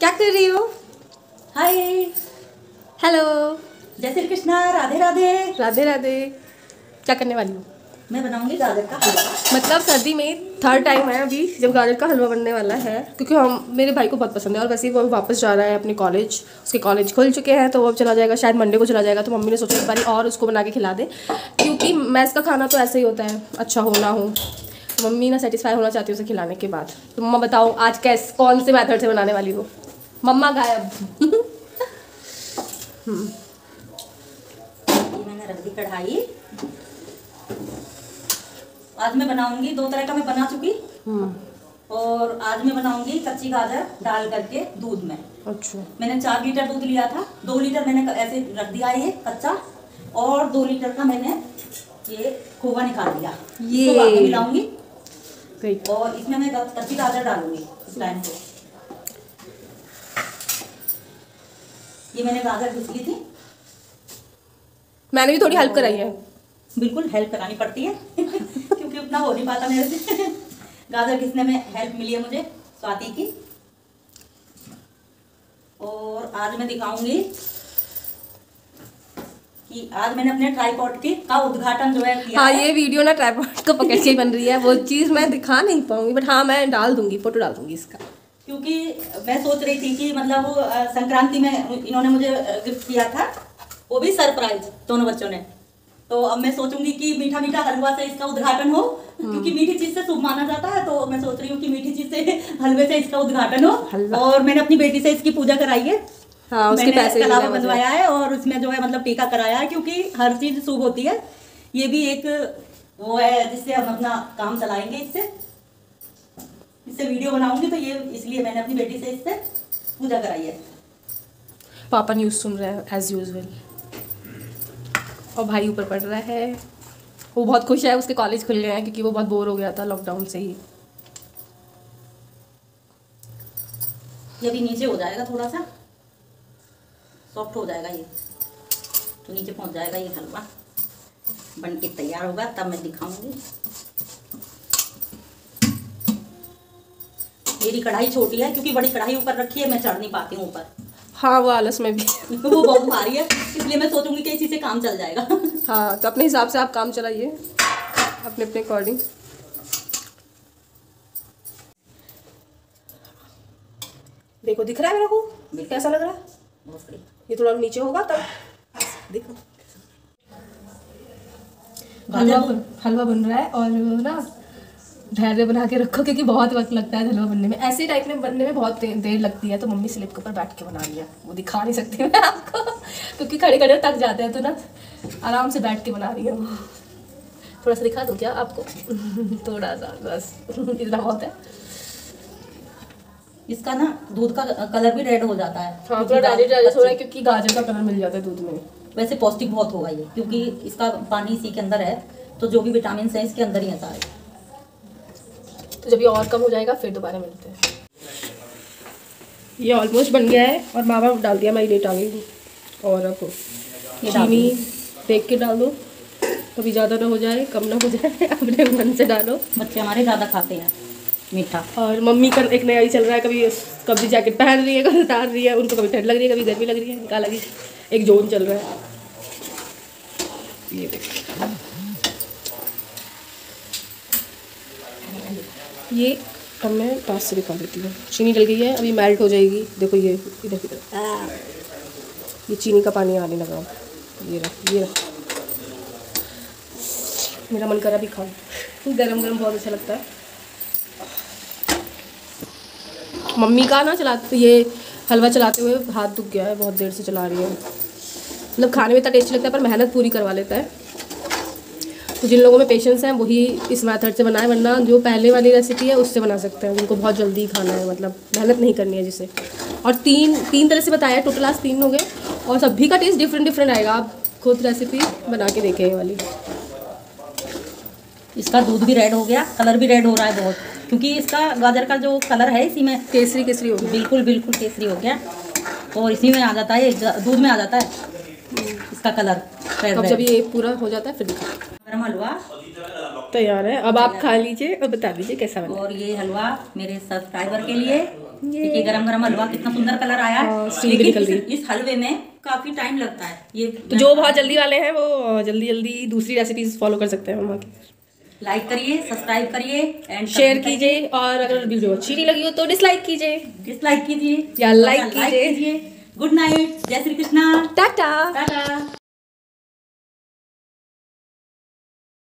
क्या कर रही हो? हाय हेलो जय श्री कृष्णा राधे राधे। राधे राधे। क्या करने वाली हो? मैं बनाऊँगी गाजर का हलवा। मतलब सर्दी में थर्ड टाइम है अभी जब गाजर का हलवा बनने वाला है क्योंकि हम मेरे भाई को बहुत पसंद है और वैसे ही वो वापस जा रहा है अपने कॉलेज उसके कॉलेज खुल चुके हैं तो वो अब चला जाएगा शायद मंडे को चला जाएगा तो मम्मी ने सोचा एक बारी और उसको बना के खिला दे क्योंकि मैस का खाना तो ऐसे ही होता है अच्छा हो ना हो। मम्मी ना सेटिस्फाई होना चाहती है उसे खिलाने के बाद। तो मम्मा बताओ आज कैस कौन से मैथड से बनाने वाली हो? मम्मा गायब। ये मैंने रख दी कढ़ाई। आज मैं बनाऊँगी दो तरह का मैं बना चुकी। और आज मैं बनाऊँगी कच्ची गाजर डाल करके दूध में। अच्छा। मैंने चार लीटर दूध लिया था। दो लीटर मैंने ऐसे रख दिया ये कच्चा। और दो लीटर का मैंने ये खोवा निकाल दिया ये। मिलाऊँगी। और इसमें मैं कच्ची गाजर डालूँगी इस टाइम पे। ये मैंने गाजर घुस ली थी। मैंने भी थोड़ी हेल्प कराई है। बिल्कुल हेल्प करानी पड़ती है क्योंकि उतना हो नहीं पाता मेरे से। गाजर घिसने में हेल्प मिली है मुझे? स्वाति की। और आज मैं दिखाऊँगी कि आज मैंने अपने ट्राईपॉड की का उद्घाटन जो है किया हाँ है। ये वीडियो ना ट्राईपॉड को पकड़ के बन रही है। वो चीज़ मैं दिखा नहीं पाऊँगी बट हाँ मैं डाल दूँगी फ़ोटो डाल दूँगी इसका। क्योंकि मैं सोच रही थी कि मतलब वो संक्रांति में इन्होंने मुझे गिफ्ट किया था। वो भी सरप्राइज़ दोनों बच्चों ने। तो अब मैं सोचूँगी कि मीठा मीठा हलवा से इसका उद्घाटन हो क्योंकि मीठी चीज़ से शुभ माना जाता है तो मैं सोच रही हूँ कि मीठी चीज़ से हलवे से इसका उद्घाटन हो। और मैंने अपनी बेटी से इसकी पूजा कराई है। हाँ उसके पैसे कलावा बनवाया है और उसमें जो है मतलब टीका कराया है क्योंकि हर चीज़ शुभ होती है। ये भी एक वो है जिससे हम अपना काम चलाएँगे इससे। इससे वीडियो बनाऊँगी तो ये इसलिए मैंने अपनी बेटी से इससे पूजा कराई है। पापा न्यूज़ सुन रहे हैं एज यूजल और भाई ऊपर पढ़ रहा है। वो बहुत खुश है उसके कॉलेज खुल गए हैं क्योंकि वो बहुत बोर हो गया था लॉकडाउन से ही। ये भी नीचे हो जाएगा थोड़ा सा सॉफ्ट हो जाएगा ये। तो नीचे पहुँच जाएगा ये हलवा। बन के तैयार होगा तब मैं दिखाऊँगी। मेरी कढ़ाई छोटी है क्योंकि बड़ी कढ़ाई ऊपर रखी है मैं चढ़ नहीं पाती हूँ ऊपर। हाँ वो आलस में भी। वो बहुत भारी है इसलिए मैं सोचूँगी कि इसी से काम चल जाएगा। हाँ तो अपने हिसाब से आप काम चलाइए अपने अपने अकॉर्डिंग देखो दिख रहा है मेरे को? कैसा लग रहा है? ये थोड़ा नीचे होगा तब। देखो। हलवा बन हलवा बन रहा है और ना धैर्य बना के रखो क्योंकि बहुत वक्त लगता है हलवा बनने में। ऐसे टाइप में बनने में बहुत देर लगती है तो मम्मी स्लिप के ऊपर बैठ के बना लिया। वो दिखा नहीं सकती मैं आपको क्योंकि खड़े खड़े थक जाते हैं तो ना आराम से बैठ के बना रही हूँ थोड़ा सा दिखा दूँ क्या आपको? थोड़ा सा बस। इतना बहुत है। इसका ना दूध का कलर भी रेड हो जाता है। हाँ थोड़ा हो रहा है क्योंकि गाजर का कलर मिल जाता है दूध में। वैसे पौष्टिक बहुत होगा ये क्योंकि इसका पानी इसी के अंदर है तो जो भी विटामिन है इसके अंदर ही है सारे। तो जब ये और कम हो जाएगा फिर दोबारा मिलते हैं। ये ऑलमोस्ट बन गया है और मामा डाल दिया मैं लेट आ गई हूँ। और ये चीनी देख के डाल दो। कभी ज़्यादा ना हो जाए कम ना हो जाए अपने मन से डालो। बच्चे हमारे ज़्यादा खाते हैं मीठा। और मम्मी का एक नया ही चल रहा है कभी कभी जैकेट पहन रही है कभी उतार रही है उनको कभी ठंड लग रही है कभी गर्मी लग रही है इनका अलग ही एक जोन चल रहा है। ये देखो। ये अब मैं पास से दिखा देती हूँ। चीनी डल गई है अभी मेल्ट हो जाएगी। देखो ये इधर आ, ये चीनी का पानी आने लगा। ये रख ये रख। मेरा मन करा भी खाऊं। गरम गरम बहुत अच्छा लगता है। मम्मी का ना चलाते ये हलवा चलाते हुए हाथ दुख गया है बहुत देर से चला रही है। मतलब खाने में इतना टेस्टी लगता है पर मेहनत पूरी करवा लेता है। तो जिन लोगों में पेशेंस है वही इस मेथड से बनाए वरना जो पहले वाली रेसिपी है उससे बना सकते हैं। जिनको बहुत जल्दी खाना है मतलब मेहनत नहीं करनी है जिसे। और तीन तीन तरह से बताया टोटल आज तीन हो गए। और सभी का टेस्ट डिफरेंट डिफरेंट आएगा। आप खुद रेसिपी बना के देखें ये वाली। इसका दूध भी रेड हो गया कलर भी रेड हो रहा है बहुत। क्योंकि इसका गाजर का जो कलर है इसी में केसरी केसरी होगी बिल्कुल बिल्कुल केसरी हो गया। और इसी में आ जाता है दूध में आ जाता है इसका कलर जब ये पूरा हो जाता है फिर दिखा गरम हलवा। तैयार है। अब आप खा लीजिए और बता दीजिए कैसा बना। और ये हलवा मेरे सब्सक्राइबर के लिए। देखिए गरम गरम हलवा कितना सुंदर कलर आया। हाँ, है लेकिन इस, इस हलवे में काफ़ी टाइम लगता है। ये तो जो बहुत जल्दी वाले हैं वो जल्दी जल्दी दूसरी रेसिपीज़ फॉलो कर सकते हैं की लाइक करिए सब्सक्राइब करिए एंड शेयर कीजिए और अगर वीडियो अच्छी नहीं लगी हो तो डिसलाइक कीजिए। डिसलाइक कीजिए। या और कीजिए। गुड नाइट जय श्री कृष्णा। टाटा। टाटा।